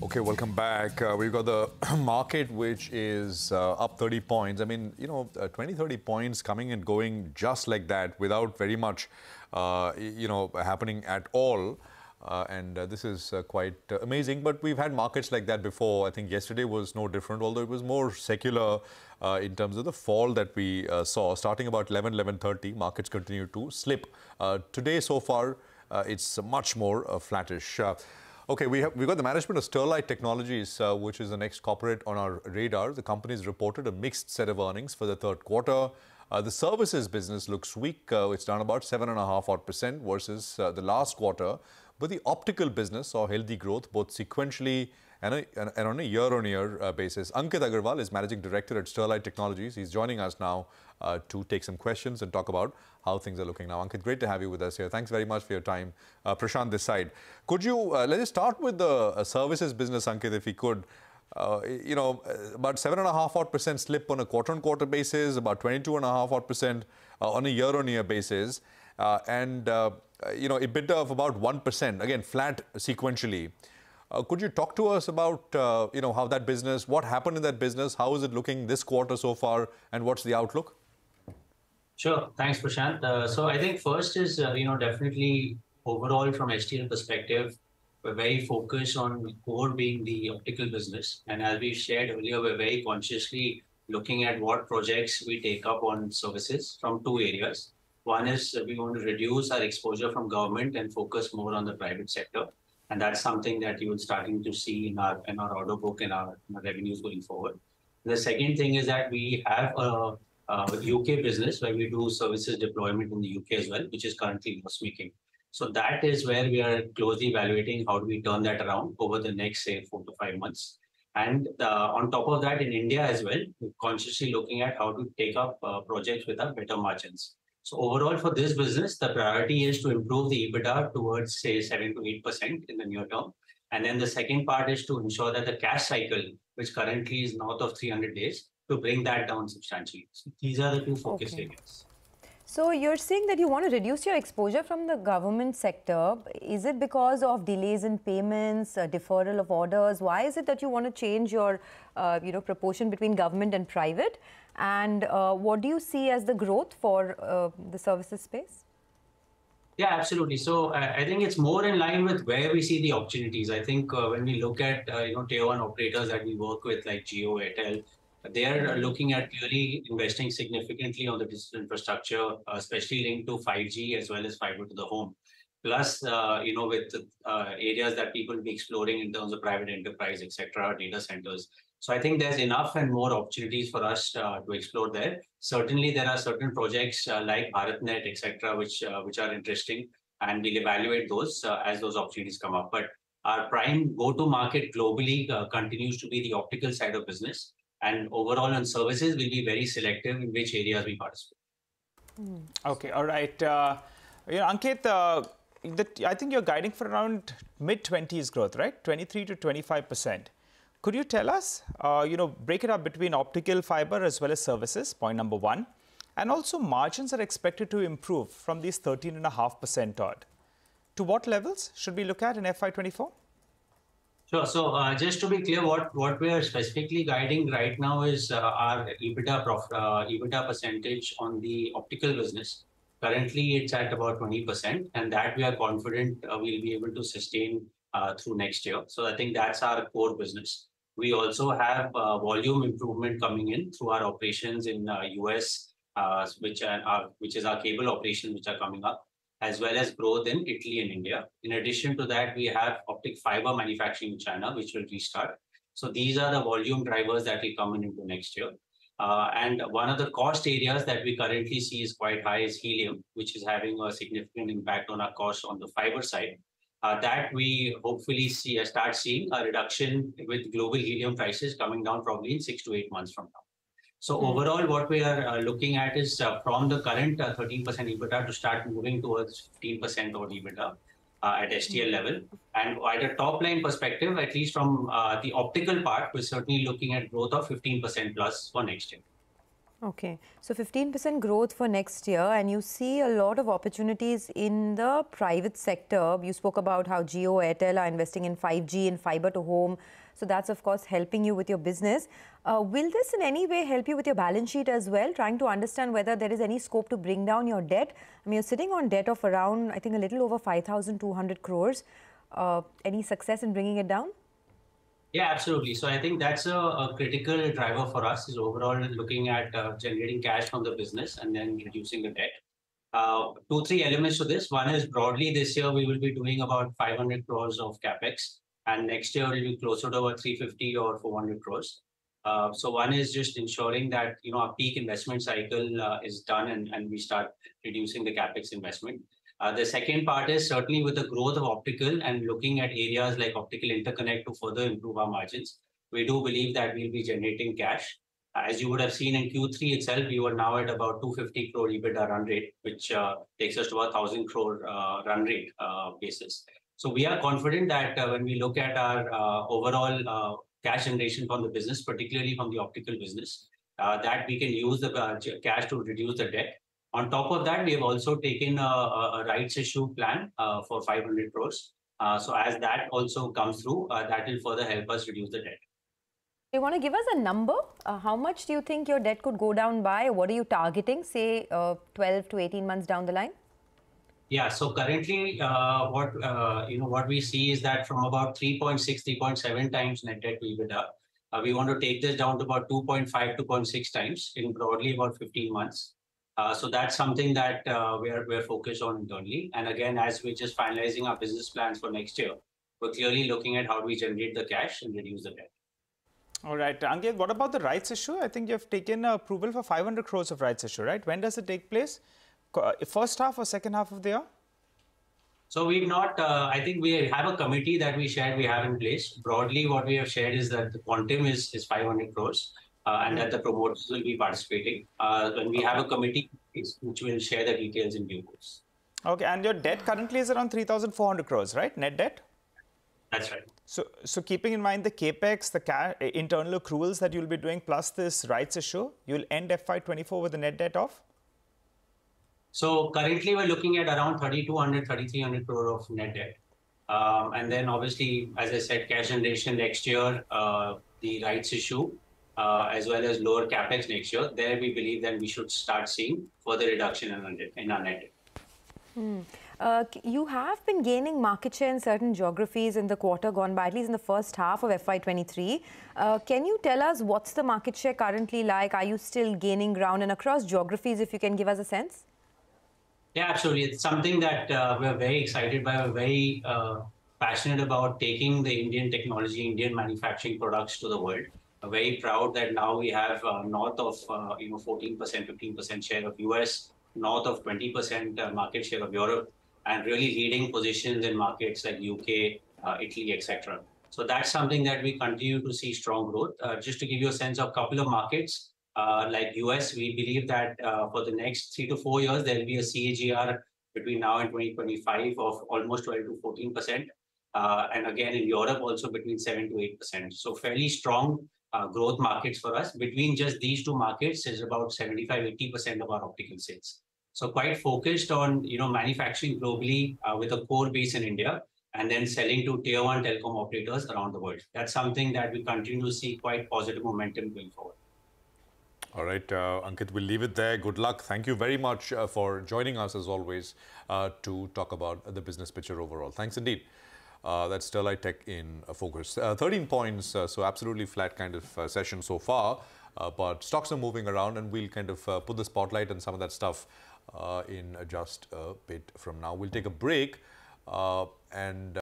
Okay, welcome back. Uh, we've got the market which is uh, up 30 points. I mean, you know, uh, 20, 30 points coming and going just like that without very much, uh, you know, happening at all. Uh, and uh, this is quite amazing. But we've had markets like that before. I think yesterday was no different, although it was more secular in terms of the fall that we saw. Starting about 11, 11.30, markets continue to slip. today, so far, it's much more flattish. Okay, we have, we've got the management of Sterlite Technologies, uh, which is the next corporate on our radar. The company has reported a mixed set of earnings for the third quarter. Uh, the services business looks weak. Uh, it's down about 7.5 odd percent versus uh, the last quarter. But the optical business saw healthy growth both sequentially and, a, and on a year-on-year uh, basis. Ankit Agarwal is Managing Director at Sterlite Technologies. He's joining us now uh, to take some questions and talk about how things are looking now. Ankit, great to have you with us here. Thanks very much for your time. Uh, Prashant, this side. Could you, uh, let's start with the uh, services business, Ankit, if we could. Uh, you know, about seven and a half odd percent slip on a quarter-on-quarter basis, about 22 and a half odd percent on a year-on-year basis, and you know, EBITDA of about one percent, again flat sequentially. Uh, could you talk to us about uh, you know how that business, what happened in that business, how is it looking this quarter so far, and what's the outlook? Sure. Thanks, Prashant. Uh, so I think first is uh, you know definitely overall from STL perspective, we're very focused on core being the optical business, and as we shared earlier, we're very consciously looking at what projects we take up on services from two areas. One is we want to reduce our exposure from government and focus more on the private sector and that's something that you are starting to see in our in our order book and our, our revenues going forward. The second thing is that we have a, a, UK business where we do services deployment in the UK as well, which is currently loss making. So that is where we are closely evaluating how do we turn that around over the next say four to five months. And uh, on top of that, in India as well, we're consciously looking at how to take up uh, projects with our better margins. So overall for this business, the priority is to improve the EBITDA towards say 7 to 8% in the near term. And then the second part is to ensure that the cash cycle, which currently is north of 300 days, to bring that down substantially. So these are the two focus okay. areas. So you're saying that you want to reduce your exposure from the government sector. Is it because of delays in payments, uh, deferral of orders? Why is it that you want to change your, uh, you know, proportion between government and private? And uh, what do you see as the growth for uh, the services space? Yeah, absolutely. So I think it's more in line with where we see the opportunities. I think uh, when we look at uh, you know tier one operators that we work with like Jio, Airtel, they are looking at really investing significantly on the digital infrastructure, especially linked to 5G as well as fiber to the home. Plus, uh, you know, with areas that people will be exploring in terms of private enterprise, etc., data centers. So I think there's enough and more opportunities for us uh, to explore there. Certainly, there are certain projects uh, like BharatNet, etc., which uh, which are interesting, and we'll evaluate those uh, as those opportunities come up. But our prime go-to-market globally uh, continues to be the optical side of business, and overall on services, we'll be very selective in which areas we participate. Mm. Okay, all right. Uh, you know, Ankit, the, I think you're guiding for around mid 20s growth, right? 23 to 25 percent. Could you tell us, uh, you know, break it up between optical fiber as well as services, point number one, and also margins are expected to improve from these 13.5% odd. To what levels should we look at in FY24? Sure. So uh, just to be clear, what, what we are specifically guiding right now is uh, our EBITDA, prof, uh, EBITDA percentage on the optical business. Currently, it's at about 20%, and that we are confident uh, we'll be able to sustain uh, through next year. So I think that's our core business. We also have uh, volume improvement coming in through our operations in US, which are which is our cable operations which are coming up, as well as growth in Italy and India. In addition to that, we have optic fiber manufacturing in China, which will restart. So these are the volume drivers that will come in into next year. Uh, and one of the cost areas that we currently see is quite high is helium, which is having a significant impact on our cost on the fiber side uh, that we hopefully see uh, start seeing a reduction with global helium prices coming down probably in six to eight months from now. So mm. overall, what we are uh, looking at is uh, from the current 13% uh, EBITDA to start moving towards 15% or EBITDA uh, at STL mm. level. And at a top line perspective, at least from the optical part, we're certainly looking at growth of 15% plus for next year. Okay, so 15% growth for next year, and you see a lot of opportunities in the private sector. You spoke about how Jio Airtel are investing in 5G and fiber to home. So that's of course helping you with your business. Uh, will this in any way help you with your balance sheet as well? Trying to understand whether there is any scope to bring down your debt. I mean, you're sitting on debt of around, I think, a little over 5,200 crores. Uh, any success in bringing it down? Yeah, absolutely. So I think that's a, a, critical driver for us is overall looking at uh, generating cash from the business and then reducing the debt. Uh, two, three elements to this. One is broadly this year we will be doing about 500 crores of capex, and next year it will be closer to about 350 or 400 crores. Uh, so one is just ensuring that you know our peak investment cycle uh, is done and, and we start reducing the capex investment. Uh, the second part is certainly with the growth of optical and looking at areas like optical interconnect to further improve our margins. We do believe that we'll be generating cash. Uh, as you would have seen in Q3 itself, we were now at about 250 crore EBITDA run rate, which uh, takes us to about 1,000 crore uh, run rate uh, basis. So we are confident that uh, when we look at our overall cash generation from the business, particularly from the optical business, that we can use the cash to reduce the debt on top of that, we have also taken a, a rights issue plan uh, for 500 crores. Uh, so as that also comes through, uh, that will further help us reduce the debt. Do You want to give us a number? Uh, how much do you think your debt could go down by? What are you targeting, say, uh, 12 to 18 months down the line? Yeah, so currently, uh, what you know, what we see is that from about 3.6, 3.7 times net debt to EBITDA, we want to take this down to about 2.5, 2.6 times in broadly about 15 months. Uh, so that's something that uh, we're, we're focused on internally. And again, as we're just finalizing our business plans for next year, we're clearly looking at how we generate the cash and reduce the debt. All right, Ankit, what about the rights issue? I think you've taken approval for 500 crores of rights issue, right? When does it take place? Uh, first half or second half of the year? So we've not, uh, I think we have a committee that we shared we have in place. Broadly, what we have shared is that the quantum is, is 500 crores and that the promoters will be participating. Uh, when we have a committee which will share the details in due course. Okay, and your debt currently is around 3,400 crores, right? Net debt? That's right. So, so keeping in mind the capex, the internal accruals that you'll be doing, plus this rights issue, you'll end FY24 with a net debt of? So currently we're looking at around 3,200, 3,300 crore of net debt. Um, and then obviously, as I said, cash generation next year, uh, the rights issue, uh, as well as lower capex next year, there we believe that we should start seeing further reduction in our, in our net debt. Hmm. Uh, you have been gaining market share in certain geographies in the quarter gone by, at least in the first half of FY23. Uh, can you tell us what's the market share currently like? Are you still gaining ground and across geographies, if you can give us a sense? Yeah, absolutely. It's something that uh, we're very excited by. We're very uh, passionate about taking the Indian technology, Indian manufacturing products to the world very proud that now we have uh, north of uh, you know 14%, 15% share of US, north of 20% uh, market share of Europe, and really leading positions in markets like UK, uh, Italy, etc. So that's something that we continue to see strong growth. Uh, just to give you a sense of a couple of markets uh, like US, we believe that for the next three to four years there will be a CAGR between now and 2025 of almost 12 to 14 percent. and again in Europe also between 7 to 8 percent. So fairly strong uh, growth markets for us. Between just these two markets is about 75, 80% of our optical sales. So quite focused on, you know, manufacturing globally uh, with a core base in India and then selling to tier one telecom operators around the world. That's something that we continue to see quite positive momentum going forward. All right, uh, Ankit, we'll leave it there. Good luck. Thank you very much uh, for joining us, as always, uh, to talk about the business picture overall. Thanks indeed. Uh, that's Sterlite Tech in focus. Uh, 13 points, uh, so absolutely flat kind of uh, session so far. Uh, but stocks are moving around, and we'll kind of uh, put the spotlight on some of that stuff in just a bit from now. We'll take a break and.